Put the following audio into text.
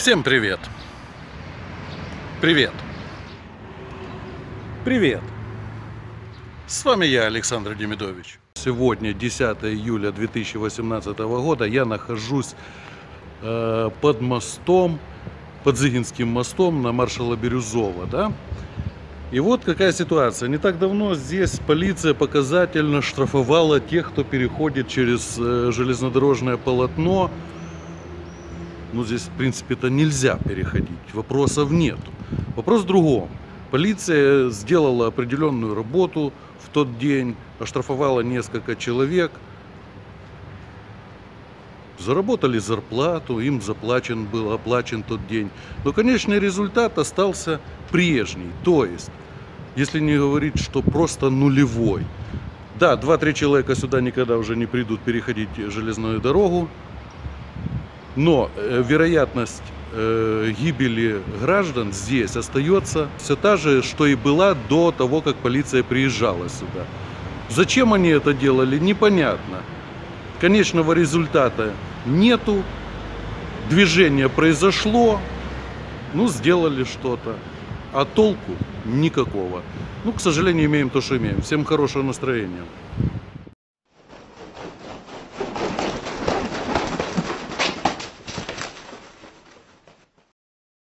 Всем привет. Привет. Привет. С вами я, Александр Демидович. Сегодня 10 июля 2018 года. Я нахожусь э, под мостом, под Зыгинским мостом на маршала Бирюзова, да? И вот какая ситуация. Не так давно здесь полиция показательно штрафовала тех, кто переходит через э, железнодорожное полотно. Ну, здесь, в принципе-то нельзя переходить. Вопросов нет. Вопрос в другом. Полиция сделала определенную работу в тот день, оштрафовала несколько человек. Заработали зарплату, им заплачен был, оплачен тот день. Но конечный результат остался прежний. То есть, если не говорить, что просто нулевой. Да, 2-3 человека сюда никогда уже не придут переходить железную дорогу. Но э, вероятность э, гибели граждан здесь остается все та же, что и была до того, как полиция приезжала сюда. Зачем они это делали, непонятно. Конечного результата нету. Движение произошло, ну, сделали что-то. А толку никакого. Ну, к сожалению, имеем то, что имеем. Всем хорошего настроения.